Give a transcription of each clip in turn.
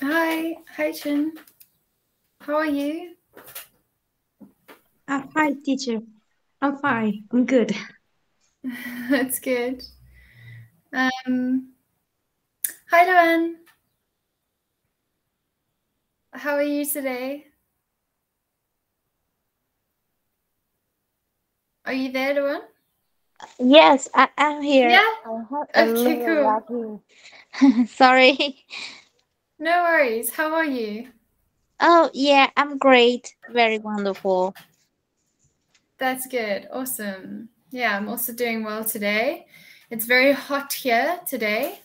Hi, hi Chin. How are you? Uh, hi, teacher. I'm fine. I'm good. That's good. Um, hi, Luan. How are you today? Are you there, Luan? Yes, I am here. Yeah? I have a Okay, cool. Sorry. No worries. How are you? Oh, yeah, I'm great. Very wonderful. That's good. Awesome. Yeah, I'm also doing well today. It's very hot here today.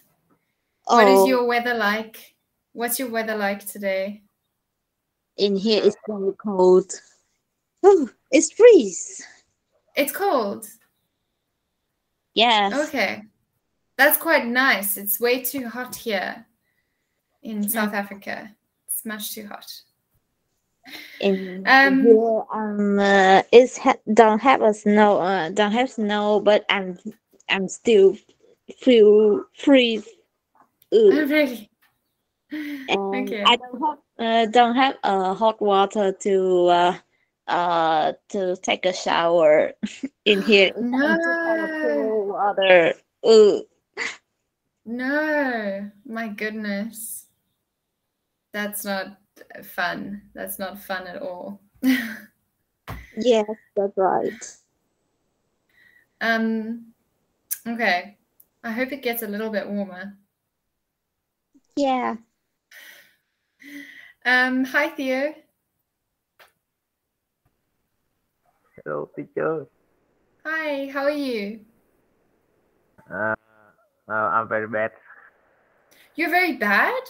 What is Oh, your weather like? What's your weather like today? in here it's very cold. Oh, it's freeze. It's cold. Yes. Okay. That's quite nice. It's way too hot here in South Africa. It's much too hot. In Um, here, um, uh, it's ha- don't have a snow. Uh, don't have snow, but I'm I'm still feel freeze. Oh, Ugh. really? And Okay. I don't have uh, don't have uh, hot water to uh, uh to take a shower in here. I just have a No. water. Ugh. No. My goodness. That's not fun. That's not fun at all. Yes, that's right. um okay. I hope it gets a little bit warmer. Yeah. Um hi Theo. Hello, teacher. Hi, how are you? Uh, uh, I'm very bad. You're very bad?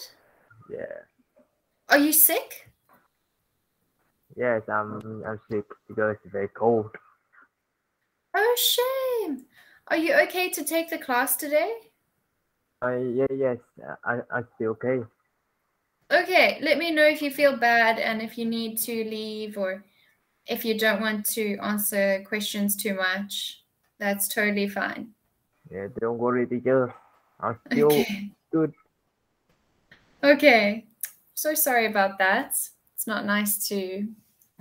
Yeah. Are you sick? Yes, I'm I'm sick because it's very cold. Oh shame. Are you okay to take the class today? Uh, yeah, yes, I I'm still okay. Okay, let me know if you feel bad and if you need to leave or if you don't want to answer questions too much. That's totally fine. Yeah, don't worry, teacher. I'm still Okay. good. Okay. So sorry about that. It's not nice to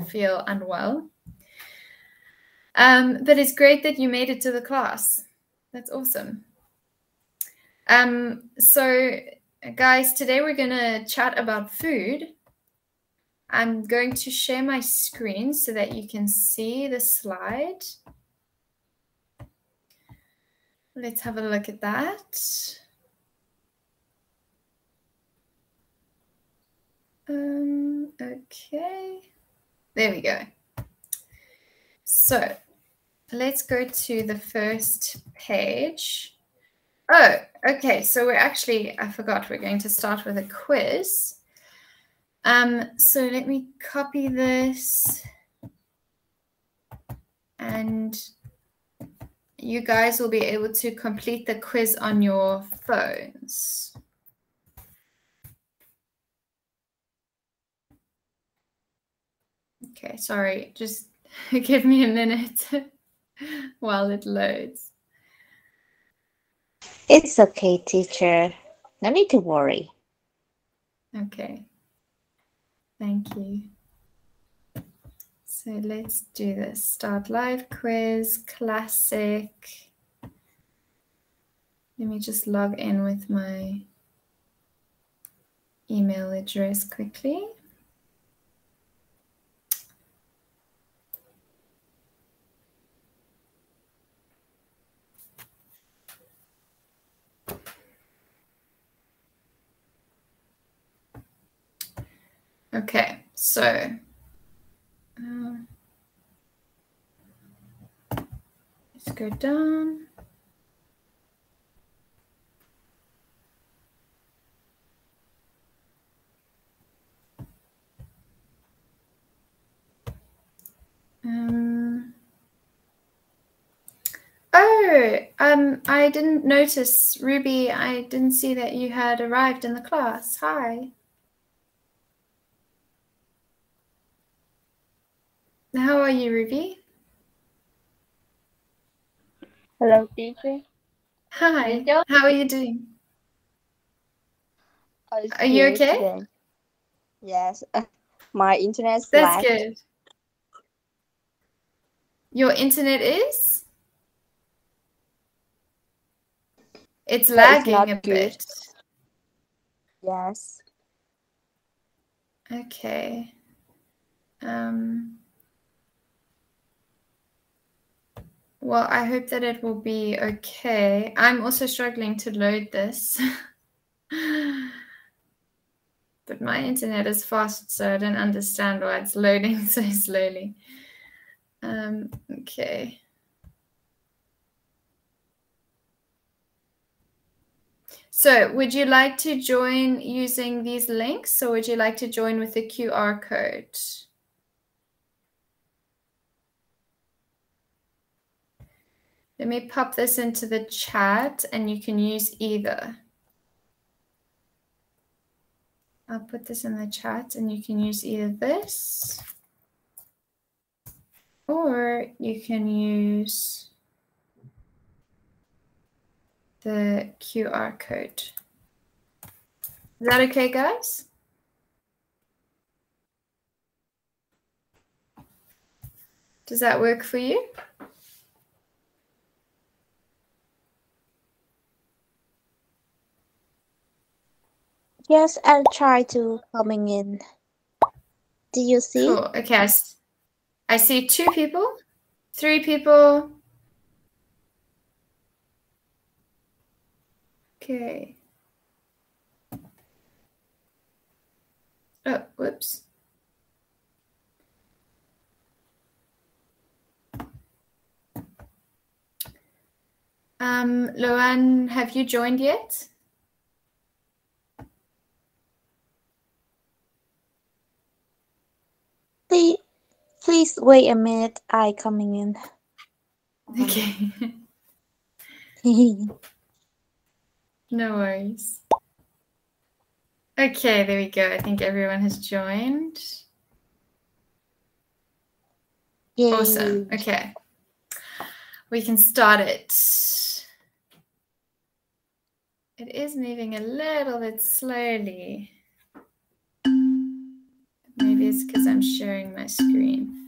feel unwell. Um, but it's great that you made it to the class. That's awesome. Um, so guys, today we're gonna chat about food. I'm going to share my screen so that you can see the slide. Let's have a look at that. Um, okay. There we go. So let's go to the first page. Oh, okay. So we're actually, I forgot, we're going to start with a quiz. Um, so let me copy this. And you guys will be able to complete the quiz on your phones. Okay, sorry, just give me a minute while it loads. It's okay, teacher. No need to worry. Okay, thank you. So let's do this. Start live quiz, classic. Let me just log in with my email address quickly. Okay, so um, let's go down. Um, oh, um, I didn't notice, Ruby. I didn't see that you had arrived in the class. Hi. How are you, Ruby? Hello, teacher. Hi. Teacher? How are you doing? Are you okay? today. Yes. My internet That's good. Your internet is? It's it's lagging not a good. bit. Yes. Okay. Um, well, I hope that it will be okay. I'm also struggling to load this. But my internet is fast, so I don't understand why it's loading so slowly. Um, okay. So, would you like to join using these links or would you like to join with the QR code? Let me pop this into the chat and you can use either. I'll put this in the chat and you can use either this or you can use the QR code. Is that okay, guys? Does that work for you? Yes, I'll try to coming in. Do you see? Cool. Okay. I, see two people, three people. Okay. Oh, whoops. Um, Loan, have you joined yet? Please, please wait a minute. I coming in. Okay. No worries. Okay, there we go. I think everyone has joined. Yay. Awesome. Okay. We can start it. It is moving a little bit slowly. Because I'm sharing my screen.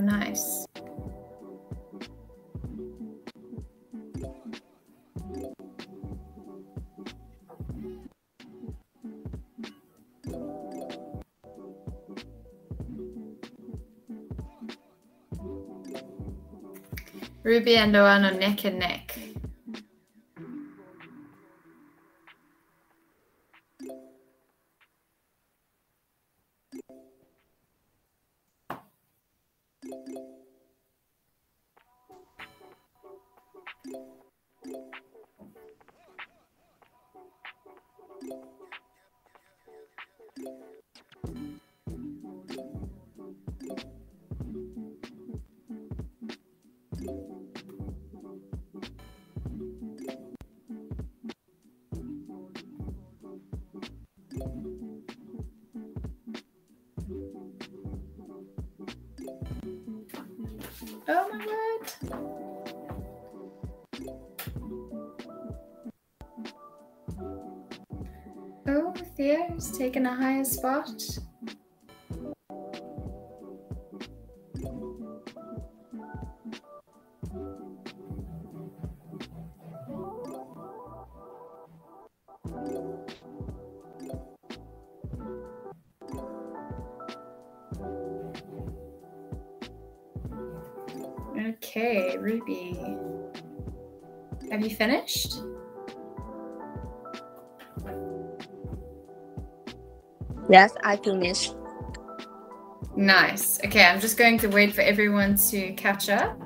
Nice. Ruby and are neck and neck. Oh, Theo's taken a higher spot. Okay, Ruby. Have you finished? Yes, I finished. Nice. Okay, I'm just going to wait for everyone to catch up.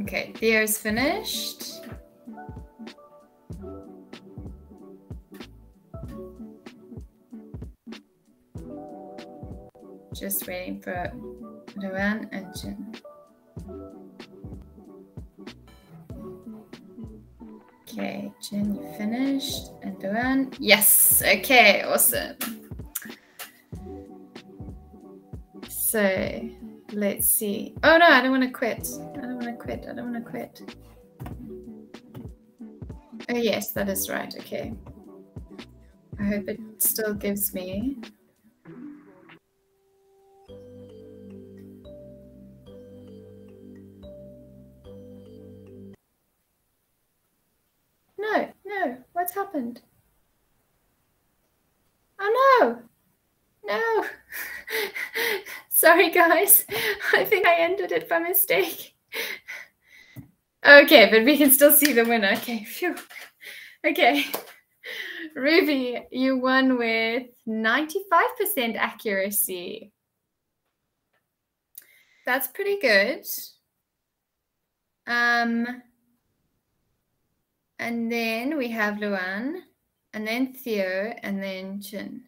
Okay, Theo's finished. Just waiting for Luan and Jin. Okay, Jin, you finished. And Luan, yes. Okay, awesome. So let's see. Oh no, I don't want to quit. I don't want to quit. I don't want to quit. Oh yes, that is right. Okay. I hope it still gives me. Happened? Oh no! No! Sorry, guys. I think I ended it by mistake. Okay, but we can still see the winner. Okay, phew. Okay. Ruby, you won with 95% accuracy. That's pretty good. Um, and then we have Luan, and then Theo, and then Jin.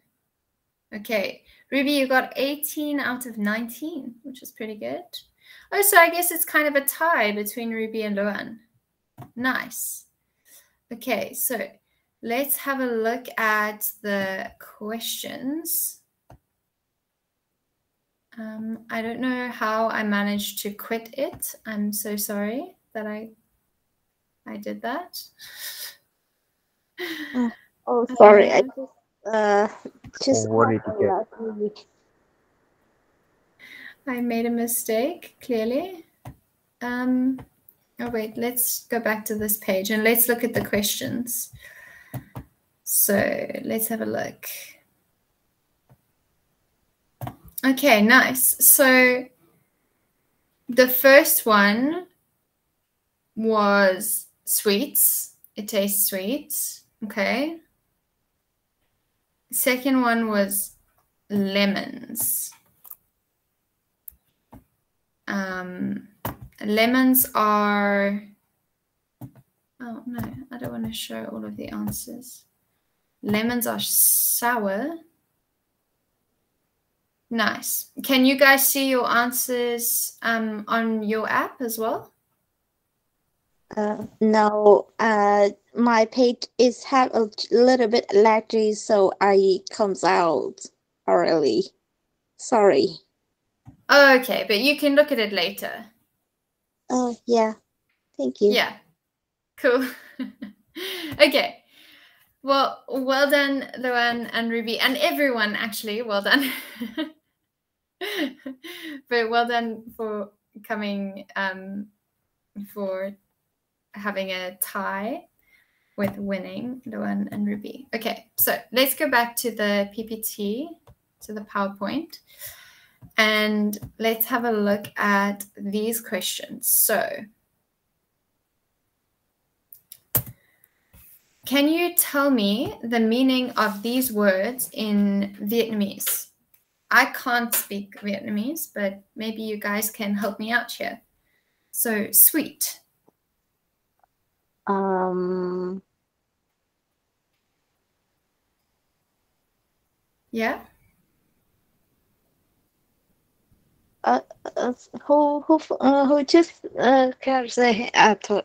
Okay, Ruby, you got 18 out of 19, which is pretty good. Oh, so I guess it's kind of a tie between Ruby and Luan. Nice. Okay, so let's have a look at the questions. Um, I don't know how I managed to quit it. I'm so sorry that I I did that. Oh, sorry. I just uh just What get? I made a mistake, clearly. Um, oh, wait, let's go back to this page and let's look at the questions. So let's have a look. Okay, nice. So the first one was sweets. It tastes sweet. Okay. Second one was lemons. Um, lemons are. Oh no, I don't want to show all of the answers. Lemons are sour. Nice. Can you guys see your answers um, on your app as well? Uh, no, uh, my page is have a little bit laggy, so I comes out early. Sorry. Okay, but you can look at it later. Oh, yeah. Thank you. Yeah. Cool. okay. Well, well done, Luan and Ruby, and everyone actually. Well done. but well done for coming um, for having a tie with winning Luan and Ruby. Okay, so let's go back to the PPT, to the PowerPoint, and let's have a look at these questions. So can you tell me the meaning of these words in Vietnamese? I can't speak Vietnamese, but maybe you guys can help me out here. So, sweet. Um, Yeah. uh, who who uh, who just uh can say uh thôi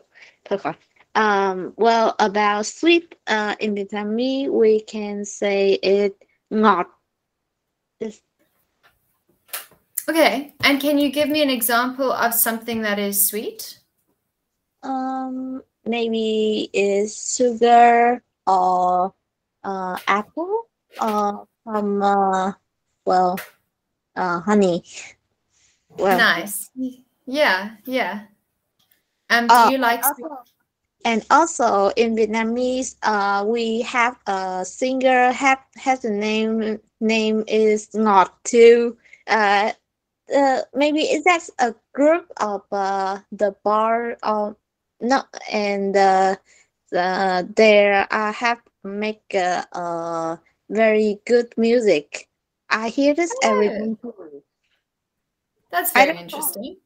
khỏi. Um, well, about sweet, uh, in Vietnamese we can say it ngọt It's, Okay. And can you give me an example of something that is sweet? um, maybe is sugar or uh apple or from uh well uh honey. Well, Nice. Yeah, yeah. Um, Uh, do you like sweet? And also in Vietnamese, uh, we have a singer have has a name name is Ngọt too. Uh, uh, maybe is that a group of uh the bar or no? And uh, the there I have make a, uh very good music. I hear this every Oh. morning. That's very don't- interesting.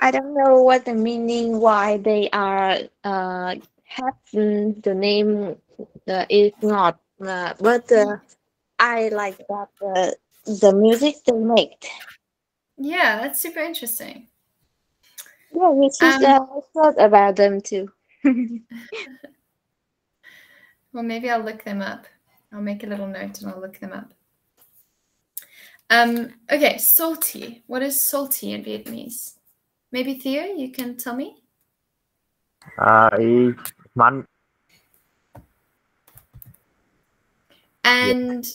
I don't know what the meaning why they are uh have the name uh, is Ngọt uh, but uh, I like that uh, the music they make. Yeah, that's super interesting. Yeah, we should Um, uh, thought about them too. Well, maybe I'll look them up. I'll make a little note and I'll look them up. Um, okay, salty. What is salty in Vietnamese? Maybe Theo, you can tell me? Uh, is mặn. And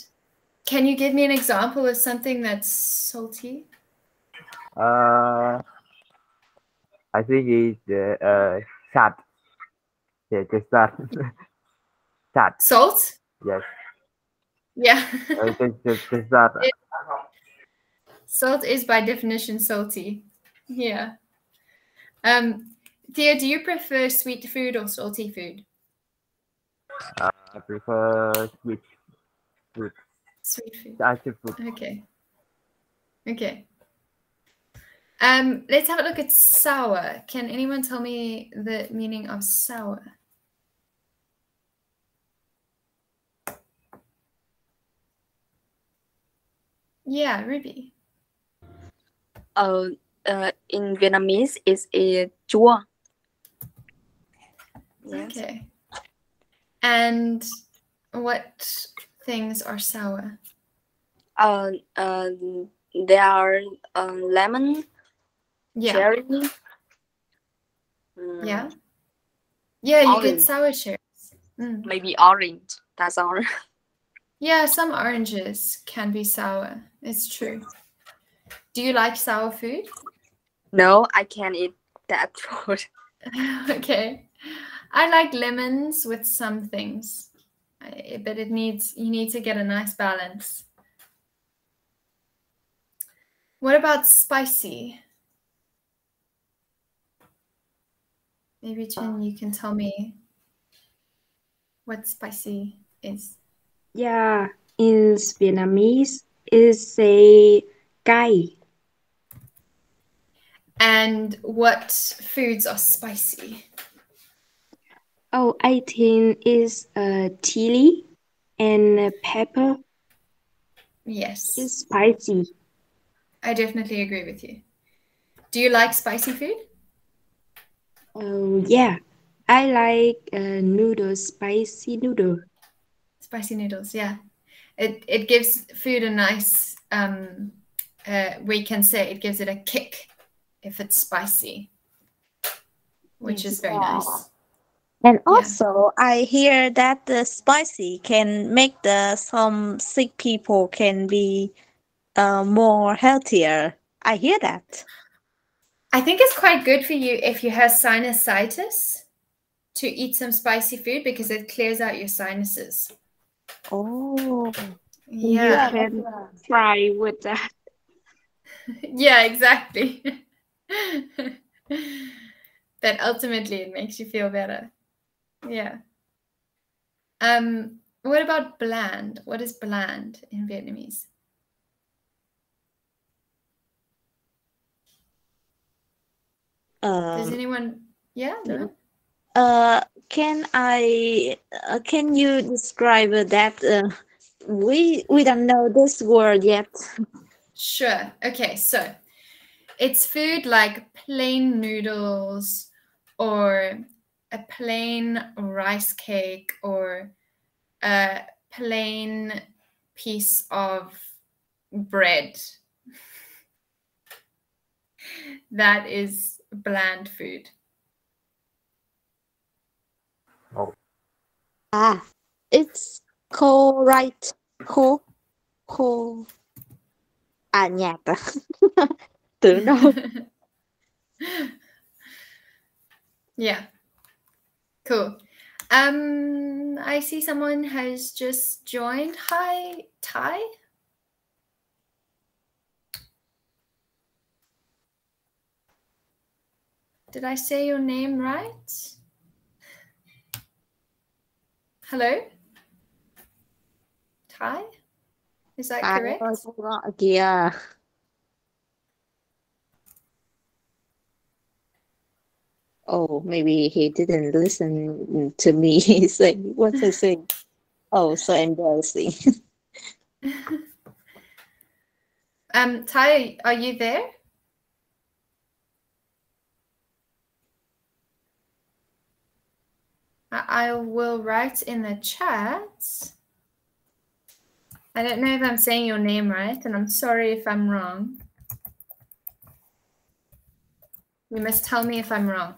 can you give me an example of something that's salty? Uh, I think it's uh, uh sad. Yeah, just that. sad. Salt? Yes. Yeah. Uh, just, just, just that. Salt is by definition salty. Yeah. Um, Theo, do you prefer sweet food or salty food? Uh, I prefer sweet food. Sweet food. Spicy food. Okay. Okay. Um, let's have a look at sour. Can anyone tell me the meaning of sour? Yeah, Ruby. Uh, uh, in Vietnamese, it's a chua. Yes. Okay. And what things are sour? Uh, uh, there are um, lemon, Yeah. cherry. Yeah. mm, Yeah, you get sour cherries. Mm. Maybe orange. That's all. Yeah, some oranges can be sour. It's true. Do you like sour food? no, I can't eat that food. okay. I like lemons with some things, I- but it needs you need to get a nice balance. What about spicy? Maybe Chen, you can tell me what spicy is. Yeah, in Vietnamese, it's say cay. And what foods are spicy? Oh, I think it's uh, chili and uh, pepper. Yes, It's spicy. I definitely agree with you. Do you like spicy food? Oh, yeah. I like uh, noodles, spicy noodle. Spicy noodles, yeah. It it gives food a nice um uh we can say it gives it a kick if it's spicy. Which is very nice. And Yeah. also, I hear that the spicy can make the some sick people can be uh, more healthier. I hear that. I think it's quite good for you if you have sinusitis to eat some spicy food because it clears out your sinuses. Oh, Yeah. You can try with that. yeah, exactly. but ultimately, it makes you feel better. Yeah. Um, what about bland? What is bland in Vietnamese? Does Um, anyone? Yeah, no. uh, can I? Uh, can you describe that? Uh, we we don't know this word yet. Sure. Okay, so it's food like plain noodles or a plain rice cake or a plain piece of bread. that is bland food. Oh. Ah, it's cold, right? Cold, cold. À nhạt à? Tưởng đâu. yeah. Cool. Um, I see someone has just joined. Hi, Ty. Did I say your name right? Hello? Ty? Is that À, correct? ơi, không gọi kìa. Oh, maybe he didn't listen to me saying what I say. Oh, so embarrassing. Um, Ty, are you there? I will write in the chat. I don't know if I'm saying your name right, and I'm sorry if I'm wrong. You must tell me if I'm wrong.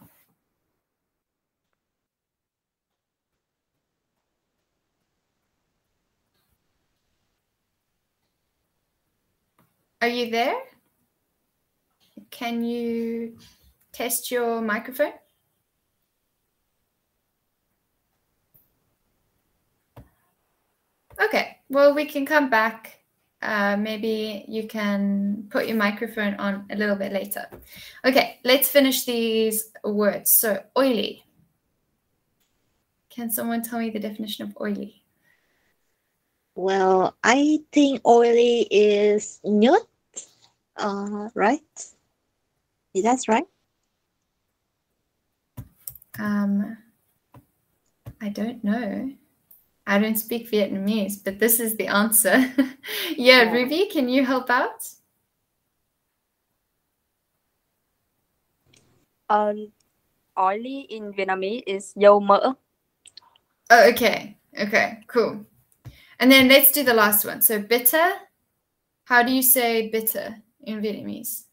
Are you there? Can you test your microphone? Okay, well, we can come back. Uh, maybe you can put your microphone on a little bit later. Okay, let's finish these words. So, oily. Can someone tell me the definition of oily? Well, I think oily is nhớt. Uh, right? Is that right? Um, I don't know. I don't speak Vietnamese, but this is the answer. yeah, Yeah. Ruby, can you help out? Um, oily in Vietnamese is dầu mỡ. Oh, okay. Okay, cool. And then let's do the last one. So bitter. How do you say bitter in Vietnamese?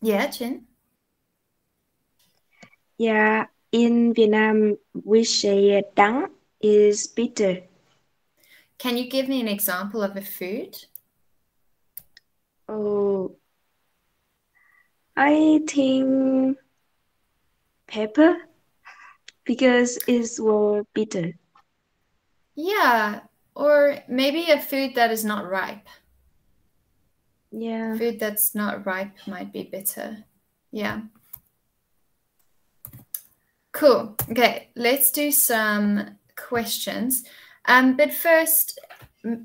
Yeah, Chin. Yeah, in Vietnam, we say đắng is bitter. Can you give me an example of a food? Oh, I think pepper because it's were bitter. Yeah, or maybe a food that is not ripe. Yeah. Food that's not ripe might be bitter. Yeah. Cool. Okay, let's do some questions. Um, but first,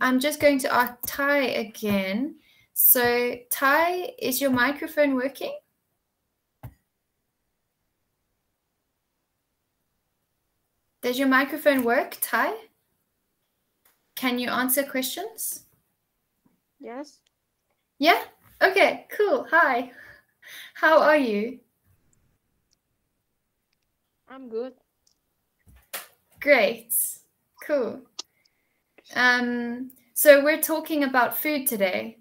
I'm just going to ask Ty again. So, Ty, is your microphone working? Does your microphone work, Ty? Can you answer questions? Yes. Yeah? Okay, cool. Hi. How are you? I'm good. Great. Cool. Um, so we're talking about food today.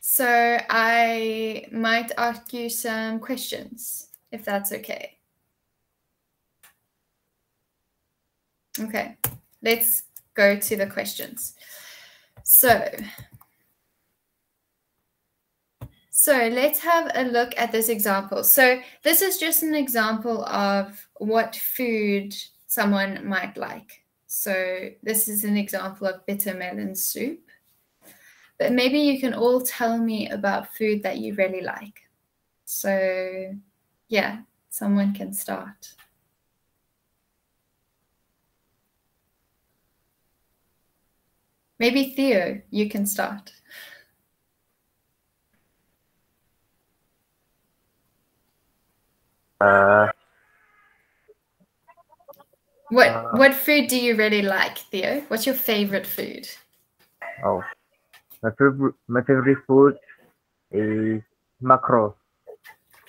So I might ask you some questions, if that's okay. Okay, let's go to the questions. So, so let's have a look at this example. So this is just an example of what food someone might like. So this is an example of bitter melon soup. But maybe you can all tell me about food that you really like. So, yeah, someone can start. Maybe Theo, you can start. Uh, What Uh, what food do you really like, Theo? What's your favorite food? oh, my favorite my favorite food is mackerel.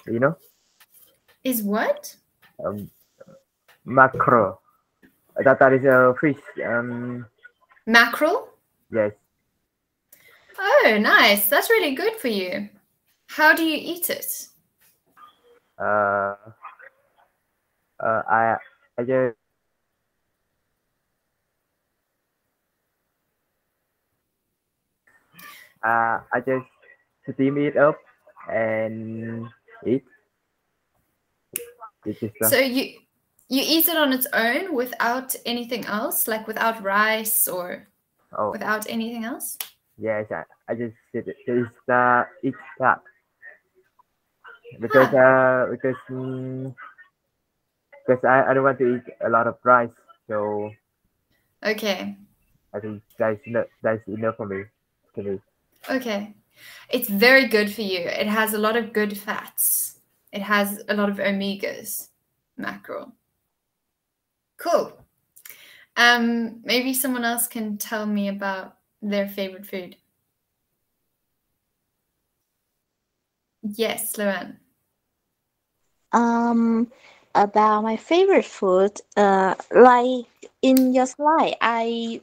You know, Is what? um, mackerel. That that is a fish. Um, Mackerel? yes. Oh, nice. That's really good for you. How do you eat it? Uh, uh, I I just uh, I just steam it up and eat. So you you eat it on its own without anything else, like without rice or oh without anything else? yes, I, I just said it. It's uh, eat that because uh because mm, because I, I don't want to eat a lot of rice, so Okay. I think that's enough. That's enough for me. To me. Okay. It's very good for you. It has a lot of good fats. It has a lot of omegas, mackerel. Cool. Um, maybe someone else can tell me about their favorite food. Yes, Luan. Um, about my favorite food, uh, like in your slide, I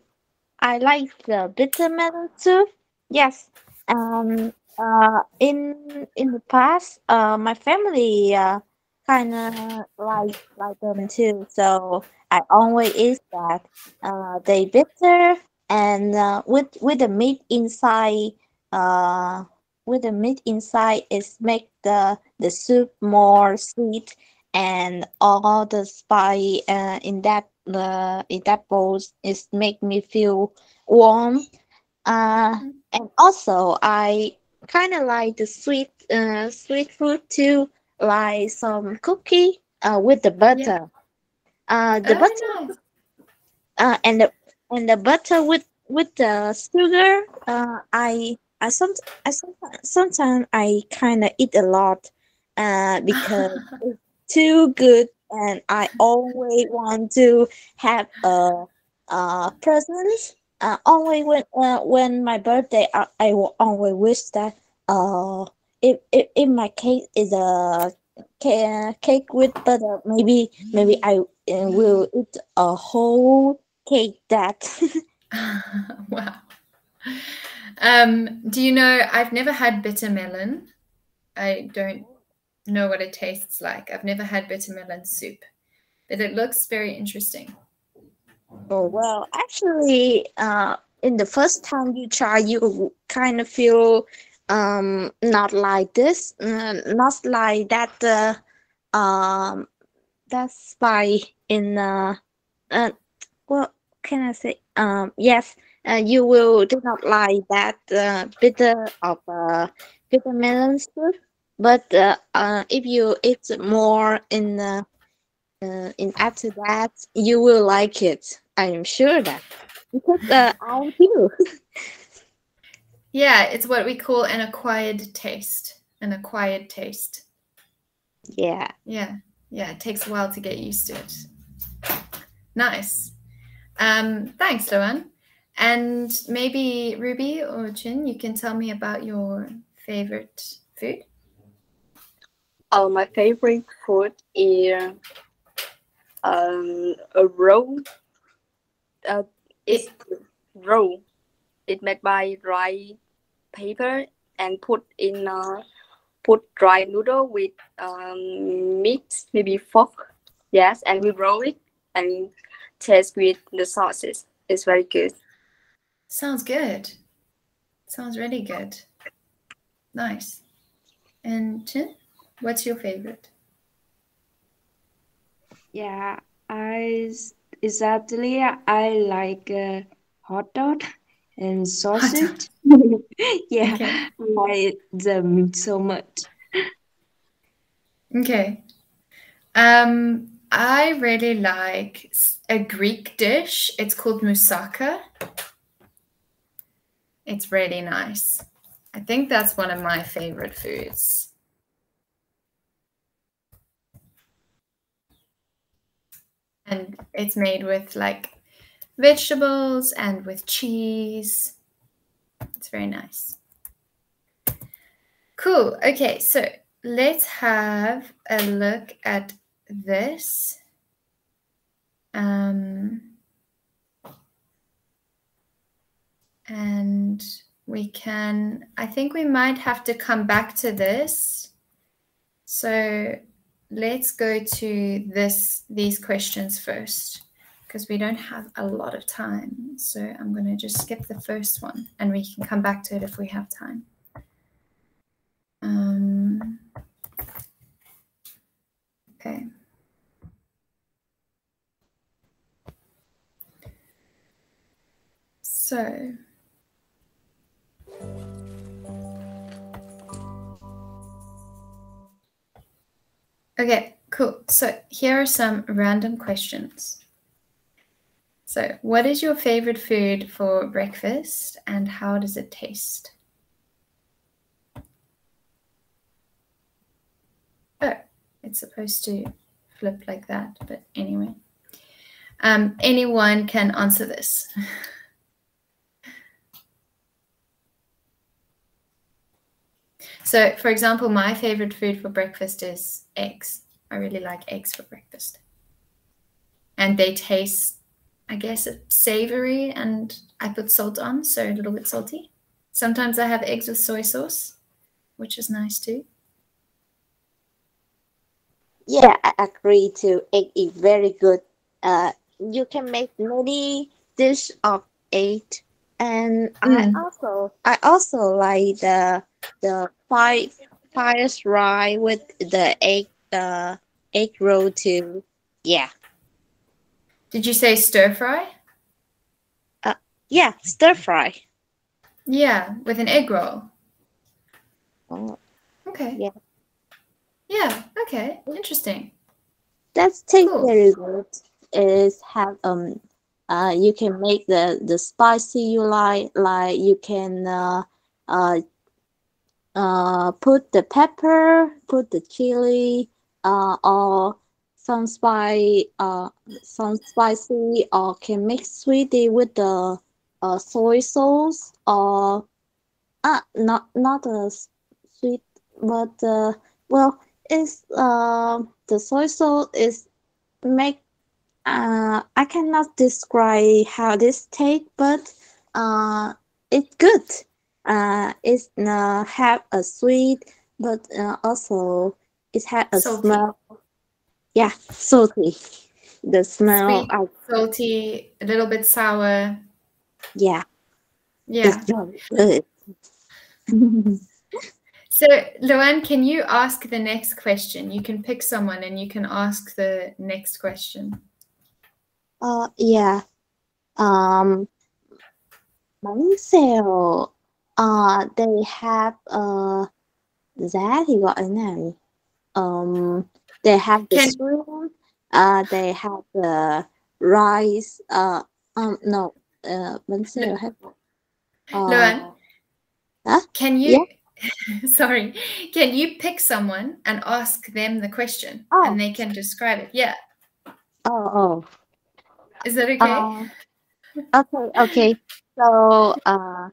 I like the bitter melon soup. Yes. Um. Uh. In in the past, uh, my family uh kind of like like them too. So I always eat that. Uh, they bitter and uh, with with the meat inside. Uh, with the meat inside, is make the the soup more sweet and all the spice uh, in that uh, in that bowl is make me feel warm. Uh, and also I kind of like the sweet uh, sweet food too, like some cookie uh, with the butter. Uh, the Oh, butter nice. uh, and the and the butter with with the sugar. Uh, I I some I sometimes sometimes I kind of eat a lot. Uh, because it's too good, and I always want to have a uh present. Uh, only when uh, when my birthday, I, I will always wish that uh if if, if my cake is a ca- cake with butter, maybe maybe I uh, will eat a whole cake that wow. Um, do you know I've never had bitter melon. I don't know what it tastes like. I've never had bitter melon soup, but it looks very interesting. Oh well, actually, uh, in the first time you try, you kind of feel um not like this, uh, not like that. Uh, um, that spice in uh, uh, what can I say? Um, yes, uh, you will do not like that uh, bitter of uh bitter melon soup. But uh, uh, if you eat more in uh, uh, in after that, you will like it. I am sure that because uh, I do. Yeah, it's what we call an acquired taste. An acquired taste. yeah. Yeah, yeah, it takes a while to get used to it. Nice. Um, thanks, Luan. And maybe Ruby or Chin, you can tell me about your favorite food. Uh, my favorite food is um, a roll. Uh, it's roll. It's made by dry paper and put in uh, put dry noodle with um, meat, maybe fork. Yes, and we roll it and taste with the sauces. It's very good. Sounds good. Sounds really good. Nice. And Chin, what's your favorite? Yeah, I exactly. I like uh, hot dog. and sausage. yeah, Okay. I like them so much. Okay. Um, I really like a Greek dish. It's called moussaka. It's really nice. I think that's one of my favorite foods. And it's made with like vegetables and with cheese. It's very nice. Cool. Okay, so let's have a look at this. Um, and we can, I think we might have to come back to this. So let's go to this these questions first because we don't have a lot of time. So I'm going to just skip the first one and we can come back to it if we have time. Um, okay. So, okay, cool. So here are some random questions. So, what is your favorite food for breakfast and how does it taste? Oh, it's supposed to flip like that, but anyway. Um, anyone can answer this. so, for example, my favorite food for breakfast is eggs. I really like eggs for breakfast. And they taste, I guess, savory and I put salt on, so a little bit salty. Sometimes I have eggs with soy sauce, which is nice too. Yeah, I agree too. Egg is very good. Uh, you can make many dish of egg, and Mm. I also I also like the the fried fried rice with the egg uh egg roll too. Yeah, Did you say stir fry? yeah, stir fry. Yeah, with an egg roll. Oh, Okay. Yeah. Yeah, okay. Interesting. that's taste Cool. very good. Is have um uh you can make the the spicy you like like you can uh uh uh put the pepper put the chili uh or some spice uh some spicy or can mix sweetie with the uh soy sauce or uh not not a sweet but uh well it's uh the soy sauce is make uh I cannot describe how this taste but uh it's good uh it's uh have a sweet but uh, also it has a Salty. smell yeah salty the smell Sweet. Salty, a little bit sour. yeah, Yeah. So, Luan, can you ask the next question? You can pick someone and you can ask the next question. uh yeah um xèo uh they have uh giá thì gọi thế nào um they have the Can- shrimp uh they have the rice uh um no uh bánh xèo have uh, Luan? Huh? Can you, Yeah. sorry, can you pick someone and ask them the question Oh. and they can describe it? Yeah. oh oh Is that okay? Uh, okay, okay. So uh,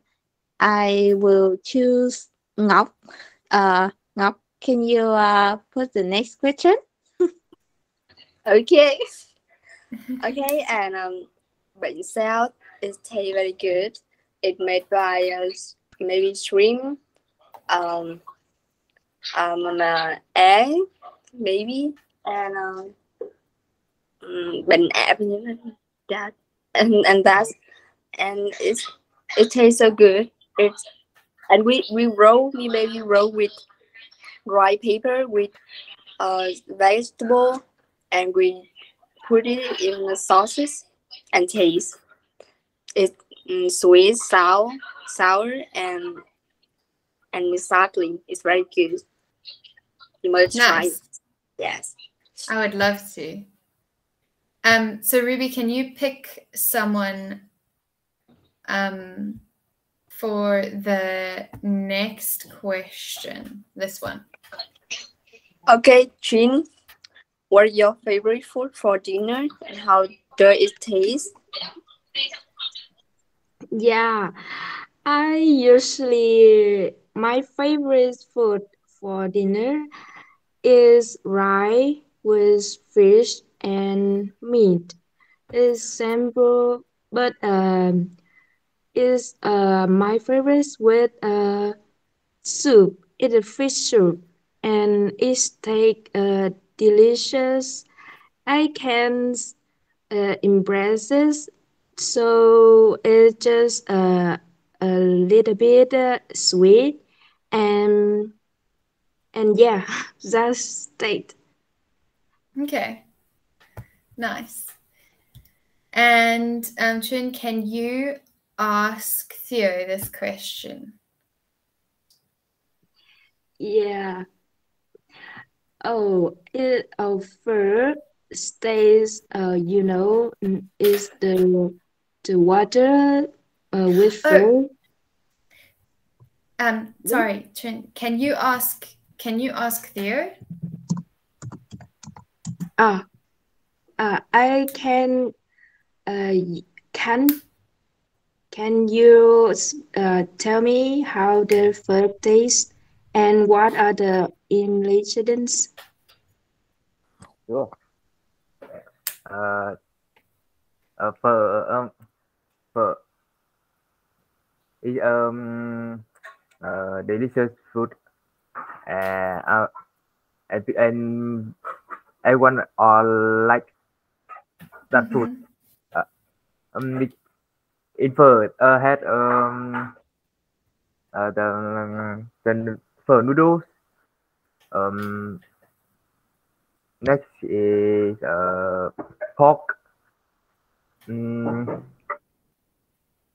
I will choose Ngọc. Uh, Ngọc, can you uh put the next question? Okay. okay, and um, bánh xèo is tastes very good. It made by uh, maybe shrimp, um, um, uh, egg, maybe, and um, như that, and and that's and it's it tastes so good. It's and we we roll we maybe roll with dry paper with uh vegetable and we put it in the sauces and taste. It mm, sweet, sour, sour, and and salty. It's very good. You must try. It. Yes. I would love to. Um, so Ruby, can you pick someone um, for the next question? This one. Okay, Jean. What is your favorite food for dinner and how does it taste? Yeah, I usually my favorite food for dinner is rice with fish and meat. It's simple, but um, is uh my favorite with uh soup. It's a fish soup, and it's take uh delicious. I can uh, embraces so it's just uh, a little bit uh, sweet and and yeah that's it Okay. Nice. And um, Chun, can you ask Theo this question? yeah oh it oh fur stays uh you know is the the water uh with Oh. fur Um, sorry, Chun, can you ask can you ask Theo? Ah, uh, I can, uh, can, can you uh, tell me how the food tastes and what are the ingredients? Sure. Uh, uh, for um, phở is um, uh, delicious food, and uh, and, and everyone all like that food. Mhm. Um, it, in phở uh, had um, uh, the the phở noodles. Um, next is uh, pork. Mm,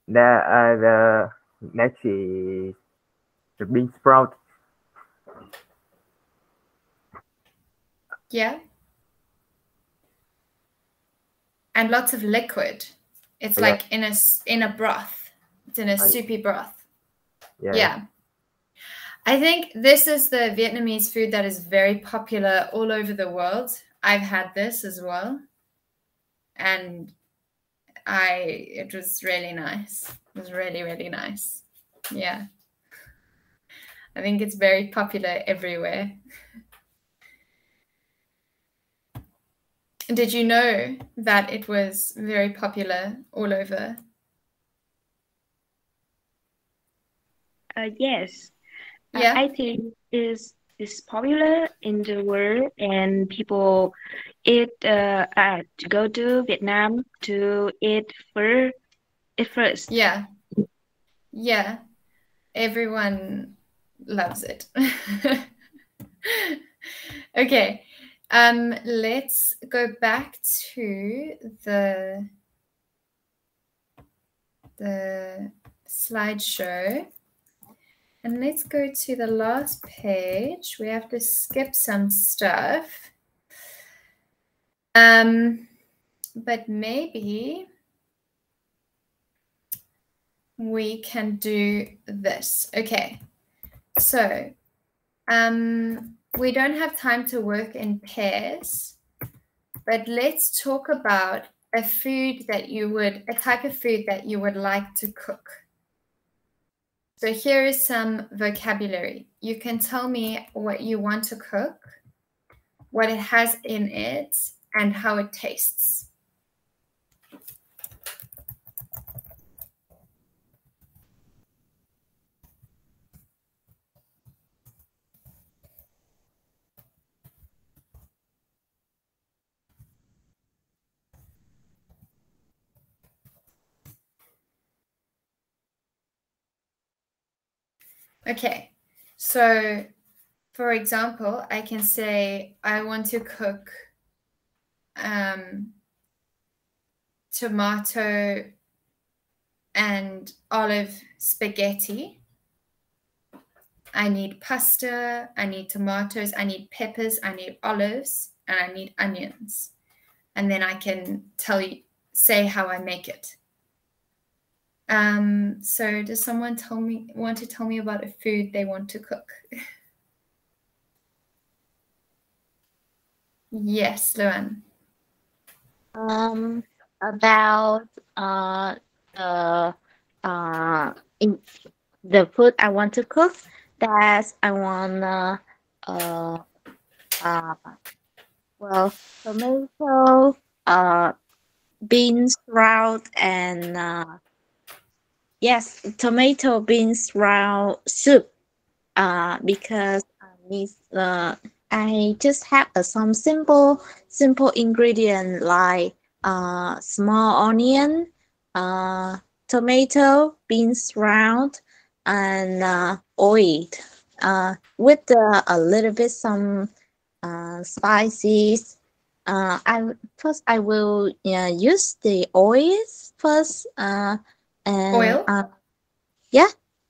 the, uh, the next is the bean sprout. Yeah. And lots of liquid. It's oh, Yeah. like in a in a broth. It's in a Right. soupy broth. Yeah. Yeah. I think this is the Vietnamese food that is very popular all over the world. I've had this as well. And I it was really nice. It was really, really nice. Yeah. I think it's very popular everywhere. Did you know that it was very popular all over? Uh, yes, Uh, Yeah. I think is is popular in the world and people eat uh, uh to go to Vietnam to eat phở at first. Yeah. Yeah. Everyone loves it. okay. Um let's go back to the the slideshow. And let's go to the last page. We have to skip some stuff. Um but maybe we can do this. Okay. So, um, we don't have time to work in pairs, but let's talk about a food that you would, a type of food that you would like to cook. So, here is some vocabulary. You can tell me what you want to cook, what it has in it, and how it tastes. Okay, so for example, I can say I want to cook um, tomato and olive spaghetti. I need pasta, I need tomatoes, I need peppers, I need olives, and I need onions. And then I can tell you, say how I make it. Um, so does someone tell me want to tell me about a food they want to cook? yes, Luan. Um, about uh the uh in the food I want to cook. That I wanna uh uh well tomato uh beans sprout and uh yes tomato beans sprout soup uh because I need uh I just have uh, some simple simple ingredient like uh small onion uh tomato beans sprout and uh, oil uh with a little bit some uh spices uh, I first I will use the oils first. Uh, and Oil? uh, yeah,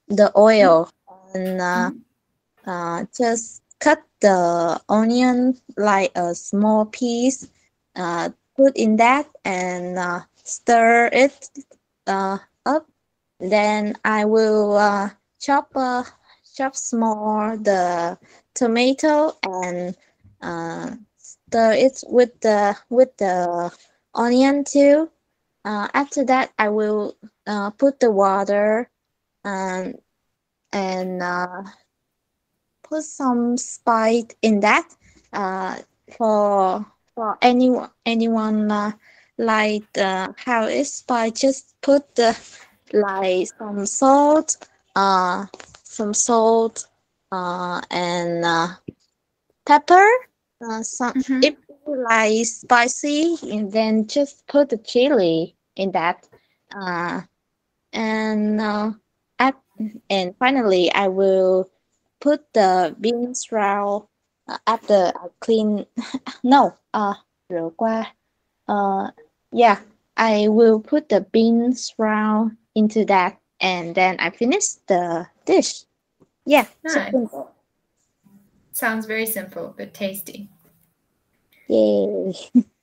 the oil and uh, uh, just cut the onion like a small piece. Uh, put in that and uh, stir it uh, up. Then I will uh, chop uh, chop small the tomato and uh, stir it with the with the onion too. Uh, after that, I will uh, put the water and and uh, put some spice in that. Uh, for for anyone anyone uh, like uh, how it's spice, just put the like some salt, uh, some salt, uh, and uh, pepper. Uh, some Mhm. if you like spicy, and then just put the chili in that. Uh, and uh, at, and finally, I will put the bean sprout uh, after I clean. no, uh, rửa qua. Uh, yeah, I will put the bean sprout into that, and then I finish the dish. Yeah, Nice. simple. Sounds very simple but tasty. Yay.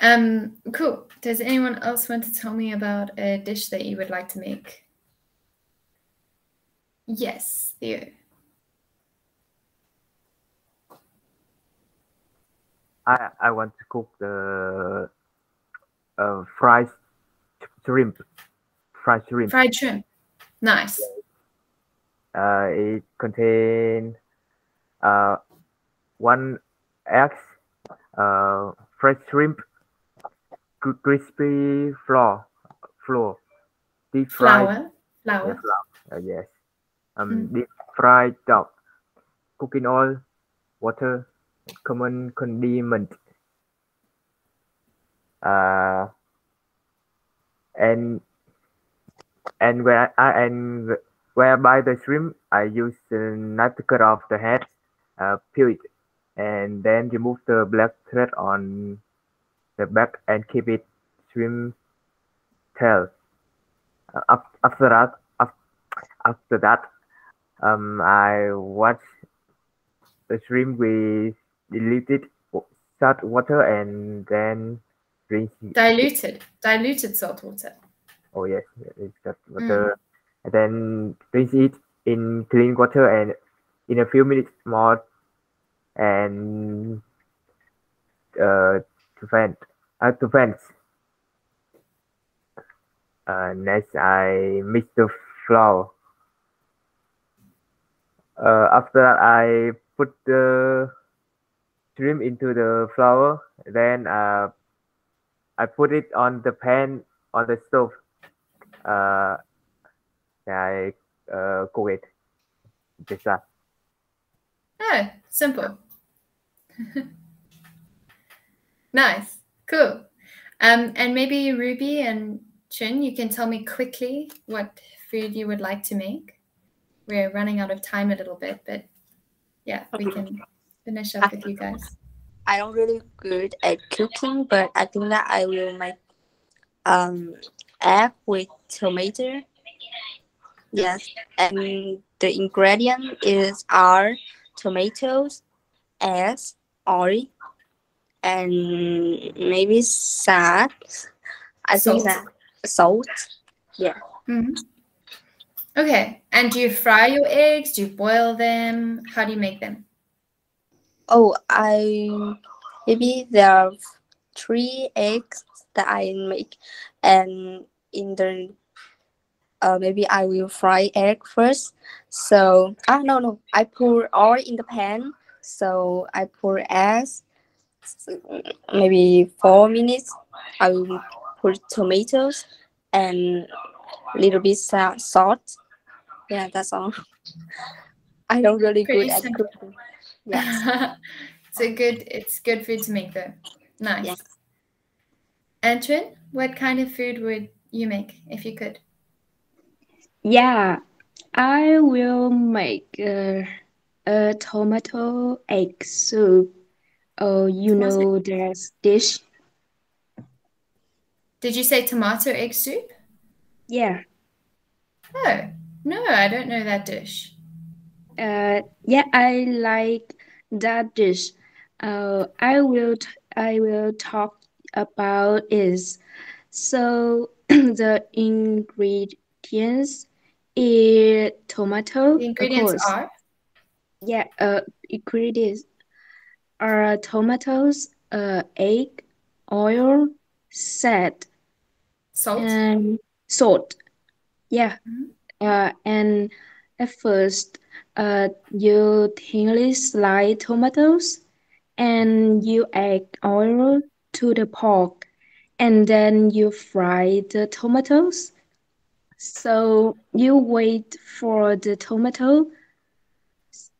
Um, cool. Does anyone else want to tell me about a dish that you would like to make? Yes, Theo. I I want to cook the uh, fried shrimp. Fried shrimp. Fried shrimp. Nice. Uh, it contain uh, one egg, uh, fresh shrimp, crispy flour, flour, deep fried Flour. Flour. Yeah, flour. Uh, yes. Um, Mm. deep fried dog, cooking oil, water, common condiment. Uh, and and where I and where I buy the shrimp, I use the knife to cut off the head, uh, peel it, and then remove the black thread on the back and keep it shrimp tail. Uh, after that, after that, um, I wash the shrimp with diluted salt water and then it. Diluted. Diluted salt water. Oh yes, it's salt water, and then rinse it in clean water and in a few minutes more, and uh, vent, uh, to vent. Uh, next, I mix the flour. Uh, after that, I put the shrimp into the flour. Then uh, I put it on the pan on the stove. Uh, I uh, cook it. Just that. Oh, simple. nice. Cool. Um, and maybe Ruby and Chun, you can tell me quickly what food you would like to make. We're running out of time a little bit, but yeah, we can finish up with you guys. I don't really good at cooking, but I think that I will make um egg with tomato. Yes, and the ingredient is are tomatoes, eggs, oil, and maybe salt. I think Salt. that salt. Mhm. Okay. And do you fry your eggs? Do you boil them? How do you make them? Oh, I maybe there are three eggs that I make, and in the uh, maybe I will fry egg first. So ah no no, I pour oil in the pan. So I pour eggs. S- Maybe four minutes. I will put tomatoes and a little bit sa- salt. Yeah, that's all. I don't really Pretty good at cooking. Yes. it's a good it's good food to make though. Nice. Yes. Antwin, what kind of food would you make if you could? Yeah, I will make uh, a tomato egg soup. Oh, you know there's dish? Did you say tomato egg soup? Yeah. Oh, no, I don't know that dish. Uh, yeah, I like that dish. Uh, I will t I will talk about is so the ingredients is tomato, The ingredients are Yeah, uh, ingredients are tomatoes, uh, egg, oil, salt, salt. and salt. Yeah. Mhm. Uh, and at first, uh, you thinly slice tomatoes and you add oil to the pork, and then you fry the tomatoes. So you wait for the tomato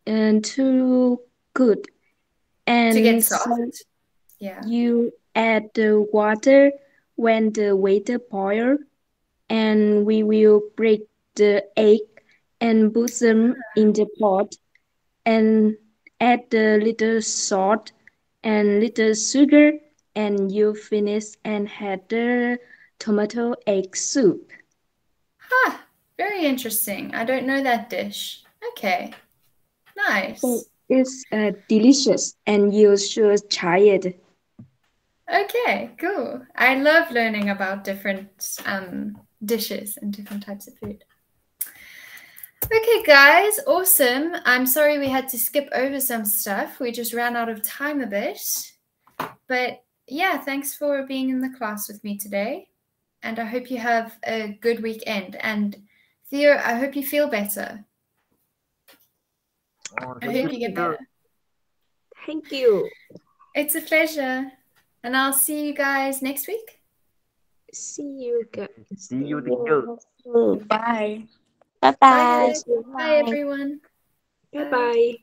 and to cook, to get and so soft. Yeah. you add the water when the water boil, and we will break the egg and put them in the pot and add the little salt and little sugar and you finish and had the tomato egg soup. Huh. Very interesting. I don't know that dish. Okay. Nice. It's uh, delicious and you should try it. Okay, cool. I love learning about different um, dishes and different types of food. Okay, guys, awesome. I'm sorry we had to skip over some stuff. We just ran out of time a bit. But yeah, thanks for being in the class with me today. And I hope you have a good weekend. And Theo, I hope you feel better. I thank hope you get better. Thank you. It's a pleasure. And I'll see you guys next week. See you guys. See you, teacher. Bye. Bye bye. guys. Bye, everyone. Bye bye.